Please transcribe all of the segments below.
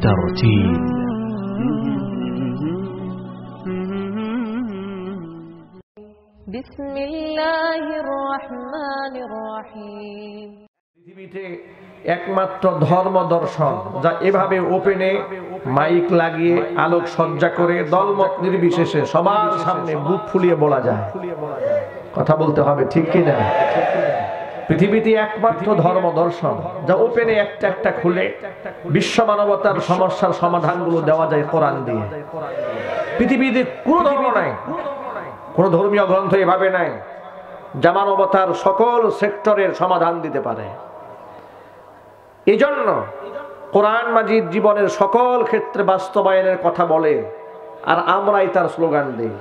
ترتيل بسم الله الرحمن الرحيم পৃথিবীতে একমাত্র ধর্ম দর্শন যা এভাবে ওপেনে মাইক লাগিয়ে আলোক সজ্জা করে দলমত নির্বিশেষে সবার সামনে বুক ফুলিয়ে বলা যায় কথা বলতে হবে ঠিক কি না পৃথিবীতে একমাত্র ধর্ম দর্শন যা ওপেনে একটা একটা খুলে বিশ্ব মানবতার সমস্যার সমাধানগুলো দেওয়া যায় কোরআন দিয়ে। পৃথিবীতে কোনো ধর্ম নাই। কোন ধর্মীয় গ্রন্থ এভাবে নাই যা মানবতার সকল সেক্টরের সমাধান দিতে পারে। এই জন্য কোরআন মাজিদ জীবনের সকল ক্ষেত্রে বাস্তবায়নের কথা বলে আর আমরাই তার স্লোগান দিই।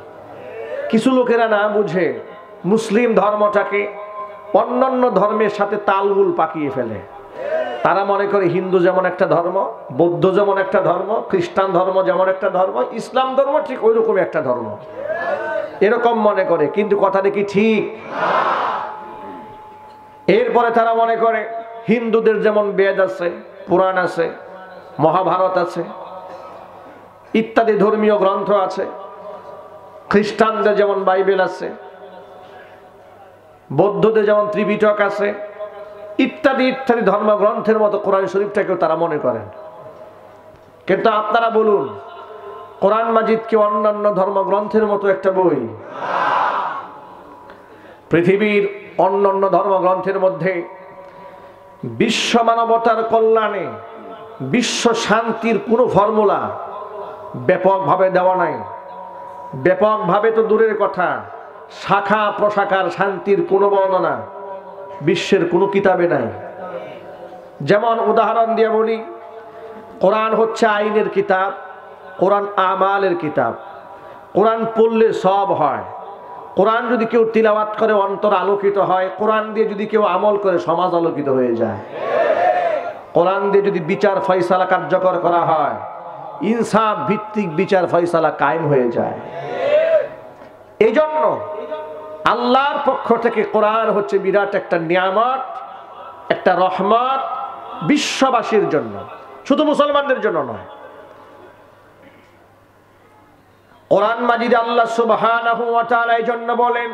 কিছু লোকেরা না বুঝে মুসলিম ধর্মটাকে অন্যান্য ধর্মের সাথে তালগুল পাকিয়ে ফেলে। তারা মনে করে হিন্দু যেমন একটা ধর্ম, বৌদ্ধ যেমন একটা ধর্ম, খ্রিস্টান ধর্ম যেমন একটা ধর্ম, ইসলাম ধর্ম ঠিক ওই রকম একটা ধর্ম। এরকম মনে করে, কিন্তু কথাটা কি ঠিক? এরপরে তারা মনে করে হিন্দুদের যেমন বেদ আছে, পুরাণ আছে, মহাভারত আছে, ইত্যাদি ধর্মীয় গ্রন্থ আছে, খ্রিস্টানদের যেমন বাইবেল আছে বৌদ্ধদের যেমন ত্রিপিটক আছে, ইত্যাদি ইত্যাদি ধর্মগ্রন্থের মতো কোরআন শরীফটাকেও তারা মনে করেন। কিন্তু আপনারা বলুন, কোরআন মাজিদ কি অন্যান্য ধর্মগ্রন্থের মতো একটা বই? পৃথিবীর অন্যান্য ধর্মগ্রন্থের মধ্যে বিশ্ব মানবতার কল্যাণে বিশ্ব শান্তির কোনো ফর্মুলা ব্যাপকভাবে দেওয়া নাই। ব্যাপকভাবে তো দূরের কথা। শাখা প্রশাখার শান্তির কোনো বর্ণনা বিশ্বের কোনো কিতাবে নাই। যেমন উদাহরণ দিয়ে বলি, কোরআন হচ্ছে আইনের কিতাব, কোরআন আমালের কিতাব। কোরআন পড়লে সব হয়। কোরআন যদি কেউ তিলাবাত করে, অন্তর আলোকিত হয়, কোরআন দিয়ে যদি কেউ আমল করে, সমাজ আলোকিত হয়ে যায়। কোরআন দিয়ে যদি বিচার ফয়সালা কার্যকর করা হয়, ইনসাফ ভিত্তিক বিচার ফয়সালা কায়েম হয়ে যায়। এই জন্য আল্লাহর পক্ষ থেকে কোরআন হচ্ছে বিরাট একটা নিয়ামত, একটা রহমত বিশ্ববাসীর জন্য, শুধু মুসলমানদের জন্য নয়। কোরআন মাজিদ আল্লাহ সুবহানাহু ওয়া তাআলা এই জন্য বলেন,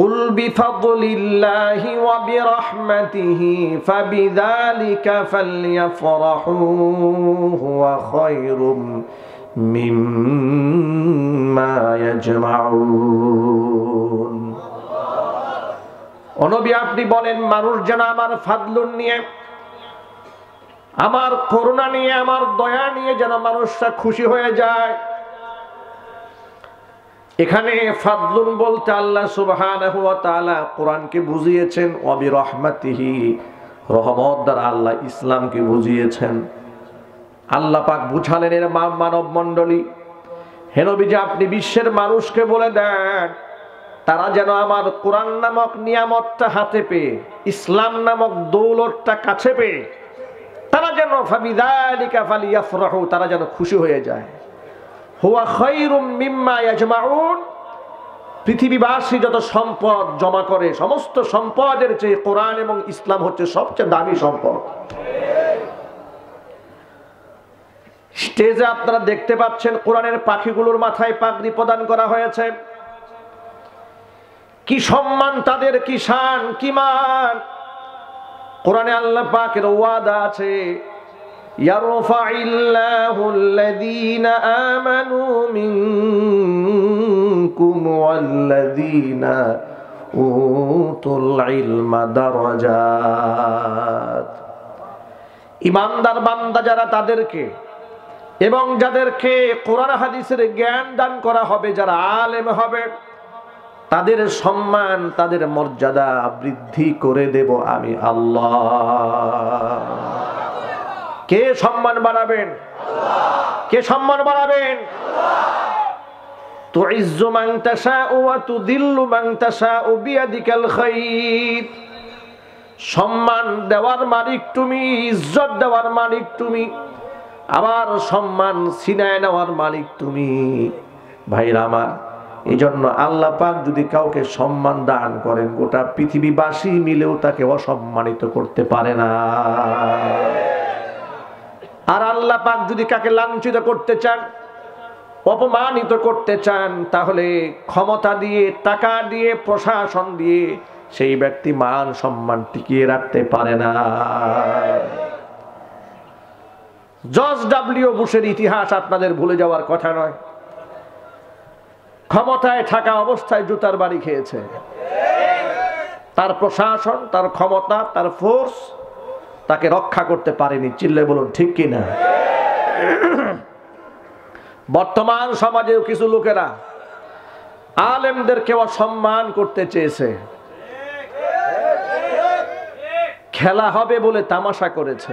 কুল বিফাদলিল্লাহি ওয়া বিরহমাতিহি ফাবিযালিকা ফালইয়াফরাহু হুয়া খায়রুম মিম্মা ইয়াজমাউন। অনবী আপনি বলেন, মানুষ যেন আমার ফাদলুন নিয়ে, আমার করুণা নিয়ে, আমার দয়া নিয়ে যেন মানুষটা খুশি হয়ে যায়। এখানে ফাদলুন বলতে আল্লাহ সুবহানাহু ওয়া তাআলা কোরআনকে বুঝিয়েছেন অবি রহমত দ্বারা আল্লাহ ইসলামকে বুঝিয়েছেন। আল্লাহ পাক বুঝালেন, এর মানব মণ্ডলী হেনবি যে আপনি বিশ্বের মানুষকে বলে দেন, তারা যেন আমার কোরআন নামক নিয়ামতটা হাতে পেয়ে, ইসলাম নামক দৌলতটা কাছে পেয়ে, তারা যেন ফাবিদালিকা ফালিয়াফরাহু, তারা যেন খুশি হয়ে যায়। হুয়া খৈরুম মিম্মা ইয়াজমাউন, পৃথিবীবাসী যত সম্পদ জমা করে, সমস্ত সম্পদের চেয়ে কোরআন এবং ইসলাম হচ্ছে সবচেয়ে দামি সম্পদ। স্টেজে আপনারা দেখতে পাচ্ছেন কোরআনের পাখিগুলোর মাথায় পাগড়ি প্রদান করা হয়েছে কি সম্মান তাদের কি শান কি মান কোরআনে আল্লাহ পাকের ওয়াদা আছে يرفع الله الذين آمنوا منكم والذين أوتوا العلم درجات ইমানদার বান্দা যারা তাদেরকে এবং যাদেরকে কোরআন হাদিসের জ্ঞান দান করা হবে, যারা আলেম হবে, তাদের সম্মান, তাদের মর্যাদা বৃদ্ধি করে দেব আমি আল্লাহ। কে সম্মান বাড়াবেন? কে সম্মান বাড়াবেন? তুইজ্জু মাংতাসা ও ওয়া তুদিল্লু মাংতাসা ও বিয়াদিকাল খাইত সম্মান দেওয়ার মালিক তুমি, ইজ্জত দেওয়ার মালিক তুমি। আবার সম্মান ছিনায় নেওয়ার মালিক তুমি। ভাইরা আমার এই জন্য আল্লাহ পাক যদি কাউকে সম্মান দান করেন, গোটা পৃথিবীবাসী মিলেও তাকে অসম্মানিত করতে পারে না। আর আল্লাহ পাক যদি কাকে লাঞ্ছিত করতে চান, অপমানিত করতে চান, তাহলে ক্ষমতা দিয়ে, টাকা দিয়ে, প্রশাসন দিয়ে সেই ব্যক্তি মান সম্মান টিকিয়ে রাখতে পারে না। জর্জ ডাব্লিউ বুশের ইতিহাস আপনাদের ভুলে যাওয়ার কথা নয়। ক্ষমতায় থাকা অবস্থায় জুতার বাড়ি খেয়েছে। তার প্রশাসন, তার ক্ষমতা, তার ফোর্স তাকে রক্ষা করতে পারেনি। চিল্লে বলুন, ঠিক কিনা? বর্তমান সমাজেও কিছু লোকেরা আলেমদেরকে অসম্মান করতে চেয়েছে। খেলা হবে বলে তামাশা করেছে।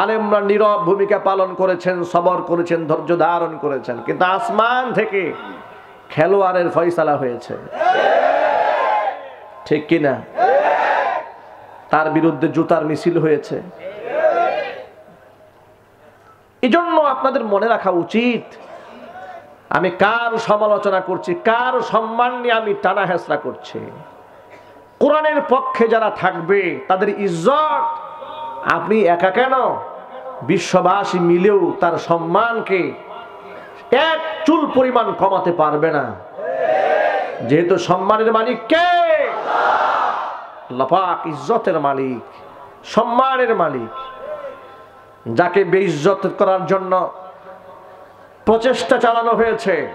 আলেমরা নীরব ভূমিকা পালন করেছেন, সবর করেছেন, ধৈর্য ধারণ করেছেন। কিন্তু আসমান থেকে খেলোয়াড়ের ফয়সালা হয়েছে। ঠিক কিনা? তার বিরুদ্ধে জুতার মিছিল হয়েছে। এজন্য আপনাদের মনে রাখা উচিত, আমি কার সমালোচনা করছি, কার সম্মান নিয়ে আমি টানা হেসরা করছি। কোরআনের পক্ষে যারা থাকবে, তাদের ইজ্জত আপনি একা কেন? বিশ্ববাসী মিলেও তার সম্মানকে এক চুল পরিমাণ কমাতে পারবে না। যেহেতু সম্মানের মালিক কে? লপাক ইজ্জতের মালিক, সম্মানের মালিক। যাকে বেইজ্জত করার জন্য প্রচেষ্টা চালানো হয়েছে,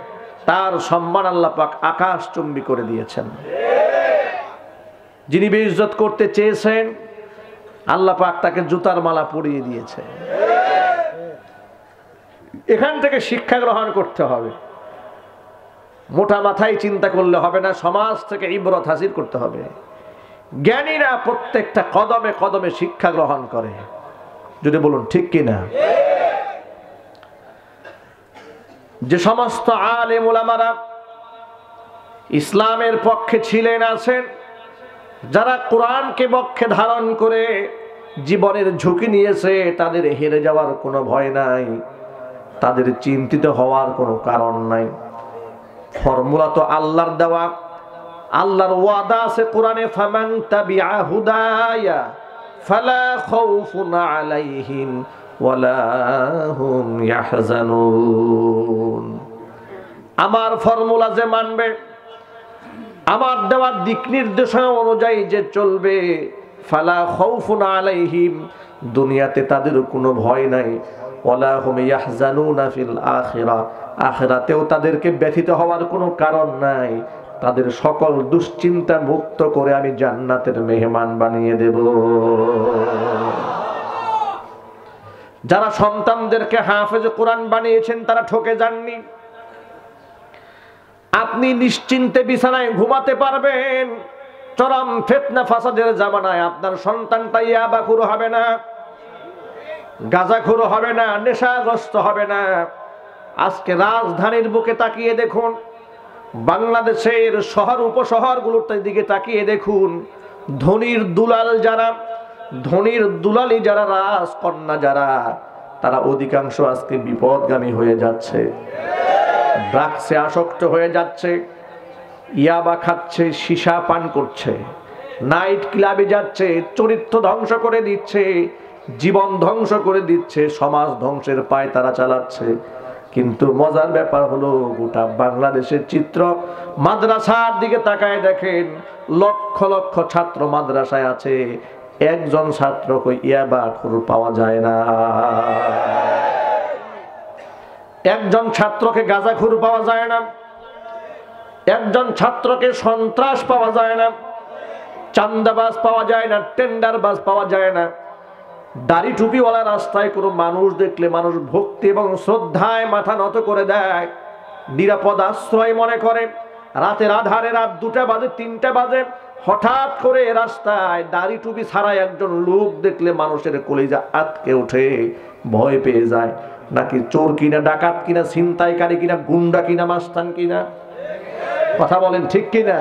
তার সম্মান আল্লাহ পাক আকাশ চুম্বি করে দিয়েছেন। যিনি বেইজ্জত করতে চেয়েছেন আল্লাহ পাক তাকে জুতার মালা পরিয়ে দিয়েছে। এখান থেকে শিক্ষা গ্রহণ করতে হবে। মোটা মাথায় চিন্তা করলে হবে না, সমাজ থেকে ইব্রত হাসিল করতে হবে। জ্ঞানীরা প্রত্যেকটা কদমে কদমে শিক্ষা গ্রহণ করে। যদি বলুন, ঠিক কিনা? যে সমস্ত আলেম ওলামারা ইসলামের পক্ষে ছিলেন, আছেন, যারা কোরআনকে পক্ষে ধারণ করে জীবনের ঝুঁকি নিয়েছে, তাদের হেরে যাওয়ার কোনো ভয় নাই, তাদের চিন্তিত হওয়ার কোনো কারণ নাই। ফর্মুলা তো আল্লাহর দেওয়া। আল্লাহর ওয়াদা আছে কোরআনে, ফামান তাবিআ হুদায়া ফালা খাউফুন আলাইহিম ওয়ালা হুম ইয়াহজানুন। আমার ফর্মুলা যে মানবে, আমার দেওয়ার দিক নির্দেশনা অনুযায়ী যে চলবে ফালা খাউফুন আলাইহিম, দুনিয়াতে তাদের কোনো ভয় নাই। ওয়ালা হুম ইয়াহজানুনা ফিল আখিরা, আখিরাতেও তাদেরকে ব্যথিত হওয়ার কোনো কারণ নাই। তাদের সকল দুশ্চিন্তা মুক্ত করে আমি জান্নাতের মেহমান বানিয়ে দেব। যারা সন্তানদেরকে হাফেজ কোরআন বানিয়েছেন, তারা ঠকে যাননি। আপনি নিশ্চিন্তে বিছানায় ঘুমাতে পারবেন। চরম ফেতনা ফাসাদের জামানায় আপনার সন্তানটা ইয়াবাকুর হবে না গাজাখুর হবে না, নেশাগ্রস্ত হবে না। আজকে রাজধানীর বুকে তাকিয়ে দেখুন, বাংলাদেশের শহর উপশহরগুলোর দিকে তাকিয়ে দেখুন, ধনির দুলাল যারা, ধনির দুলালি যারা, রাজকন্যা যারা, তারা অধিকাংশ আজকে বিপদগামী হয়ে যাচ্ছে ড্রাগসে আসক্ত হয়ে যাচ্ছে। ইয়াবা খাচ্ছে, সীসা পান করছে। নাইট ক্লাবে যাচ্ছে, চরিত্র ধ্বংস করে দিচ্ছে, জীবন ধ্বংস করে দিচ্ছে, সমাজ ধ্বংসের পায় তারা চালাচ্ছে। কিন্তু মজার ব্যাপার হলো, গোটা বাংলাদেশের চিত্র মাদ্রাসার দিকে তাকায় দেখেন, লক্ষ লক্ষ ছাত্র মাদ্রাসায় আছে, একজন ছাত্রকে ইয়াবা খুর পাওয়া যায় না। একজন ছাত্রকে গাঁজাখুর পাওয়া যায় না। একজন ছাত্রকে সন্ত্রাস পাওয়া যায় না, চান্দাবাজ পাওয়া যায় না, টেন্ডারবাজ পাওয়া যায় না। দাড়ি টুপিওয়ালা রাস্তায় কোনো মানুষ দেখলে মানুষ ভক্তি এবং শ্রদ্ধায় মাথা নত করে দেয়। নিরাপদ আশ্রয় মনে করে। রাতের আধারে রাত দুটা বাজে, তিনটা বাজে। হঠাৎ করে রাস্তায় দাড়ি টুপি ছাড়া একজন লোক দেখলে মানুষের কলিজা আটকে ওঠে, ভয় পেয়ে যায়। নাকি চোর কিনা, ডাকাত কিনা, ছিনতাইকারী কিনা, গুন্ডা কিনা, মাস্তান কিনা। কথা বলেন ঠিক কিনা?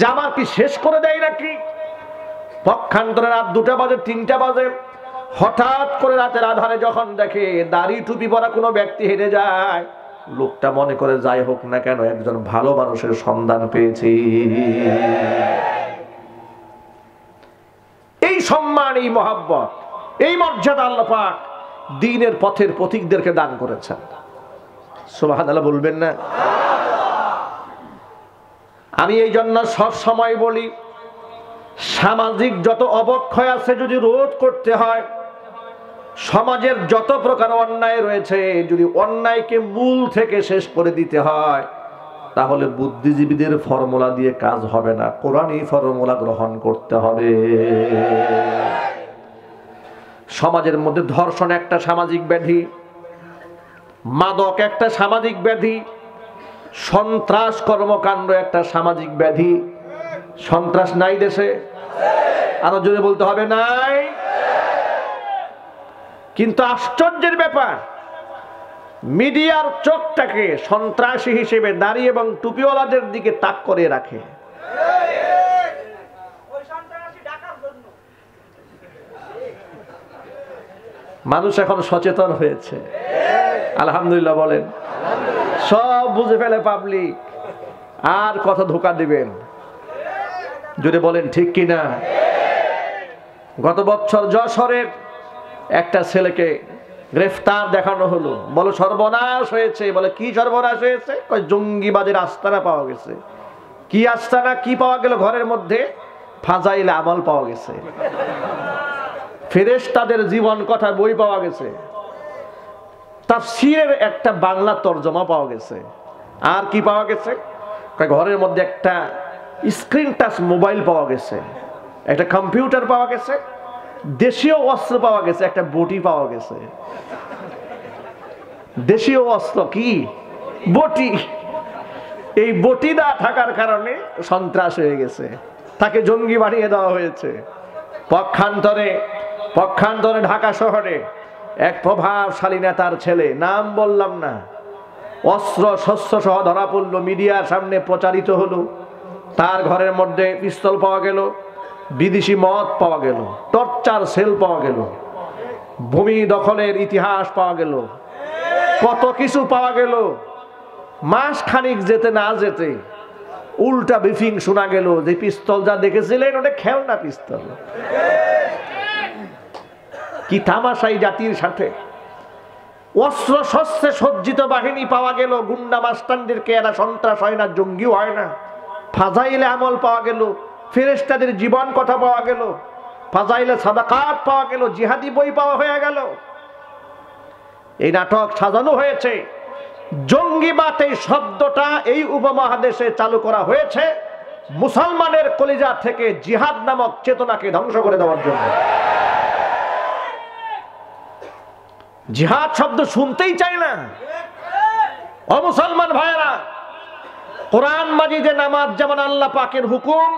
জামা কি শেষ করে দেয় নাকি? পক্ষান্তরে রাত দুটা বাজে, তিনটা বাজে। হঠাৎ করে রাতের আধারে যখন দেখে দাড়ি টুপি পরা কোনো ব্যক্তি হেঁটে যায়, লোকটা মনে করে যাই হোক না কেন, একজন ভালো মানুষের সন্ধান পেয়েছি। এই সম্মান, এই মহাব্বত, এই মর্যাদা আল্লাহ পাক দিনের পথের প্রতীকদেরকে দান করেছেন। সুবাহান বলবেন না? আমি এই জন্য সব সময় বলি, সামাজিক যত অবক্ষয় আছে যদি রোধ করতে হয়, সমাজের যত প্রকার অন্যায় রয়েছে যদি অন্যায়কে মূল থেকে শেষ করে দিতে হয়, তাহলে বুদ্ধিজীবীদের ফর্মুলা দিয়ে কাজ হবে না, কোরআনই ফর্মুলা গ্রহণ করতে হবে। সমাজের মধ্যে ধর্ষণ একটা সামাজিক ব্যাধি, মাদক একটা সামাজিক ব্যাধি সন্ত্রাস কর্মকাণ্ড একটা সামাজিক ব্যাধি। সন্ত্রাস নাই দেশে? আরও জোরে বলতে হবে, নাই। কিন্তু আশ্চর্যের ব্যাপার, মিডিয়ার চোখটাকে সন্ত্রাসী হিসেবে দাড়ি এবং টুপিওয়ালাদের দিকে তাক করে রাখে। মানুষ এখন সচেতন হয়েছে। আলহামদুলিল্লাহ বলেন। সব বুঝে ফেলে পাবলিক আর কথা ধোকা দিবেন। যদি বলেন ঠিক কিনা। গত বছর যশোরের একটা ছেলেকে গ্রেফতার দেখানো হলো। বলো, সর্বনাশ হয়েছে। বলে, কি সর্বনাশ হয়েছে? জঙ্গিবাদের আস্তানা পাওয়া গেছে। কি আস্তানা, কি পাওয়া গেল ঘরের মধ্যে? ফাজাইল আমল পাওয়া গেছে। ফেরেশ তাদের জীবন কথা বই পাওয়া গেছে। তাফসিরের একটা বাংলা তর্জমা পাওয়া গেছে। আর কি পাওয়া গেছে? ঘরের মধ্যে একটা স্ক্রিন টাচ মোবাইল পাওয়া গেছে। একটা কম্পিউটার পাওয়া গেছে। দেশীয় অস্ত্র পাওয়া গেছে। একটা বটি পাওয়া গেছে। দেশীয় অস্ত্র কি? বটি। এই বটি না থাকার কারণে সন্ত্রাস হয়ে গেছে। তাকে জঙ্গি বানিয়ে দেওয়া হয়েছে। পক্ষান্তরে পক্ষান্তরে ঢাকা শহরে এক প্রভাবশালী নেতার ছেলে, নাম বললাম না। অস্ত্র শস্য সহ ধরা পড়ল, মিডিয়ার সামনে প্রচারিত হলো। তার ঘরের মধ্যে পিস্তল পাওয়া গেল, বিদেশি মদ পাওয়া গেল, টর্চার সেল পাওয়া গেল, ভূমি দখলের ইতিহাস পাওয়া গেল, কত কিছু পাওয়া গেল। মাস খানিক যেতে না যেতে উল্টা ব্রিফিং শোনা গেল যে পিস্তল যা দেখেছিলেন, ওটা খেলনা পিস্তল। কি তামাশাই জাতির সাথে? অস্ত্র শস্ত্রে সজ্জিত বাহিনী পাওয়া গেল, গুন্ডা মাস্টানদেরকে এরা সন্ত্রাস হয় না, জঙ্গিও হয় না। ফাজাইলে আমল পাওয়া গেল ফেরেস্তাদের জীবন কথা পাওয়া গেল, ফাজাইলে সাদাকাত পাওয়া গেল, জিহাদি বই পাওয়া হয়ে গেল। এই নাটক সাজানো হয়েছে। জঙ্গিবাদ এই শব্দটা এই উপমহাদেশে চালু করা হয়েছে, মুসলমানের কলিজা থেকে জিহাদ নামক চেতনাকে ধ্বংস করে দেওয়ার জন্য। জিহাদ শব্দ শুনতেই চায় না। অমুসলমান ভাইয়েরা, কোরআন মাজিদে নামাজ যেমন আল্লাহ পাকের হুকুম,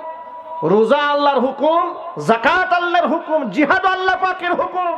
রোজা আল্লাহর হুকুম জাকাত আল্লাহর হুকুম, জিহাদ আল্লাহ পাকের হুকুম।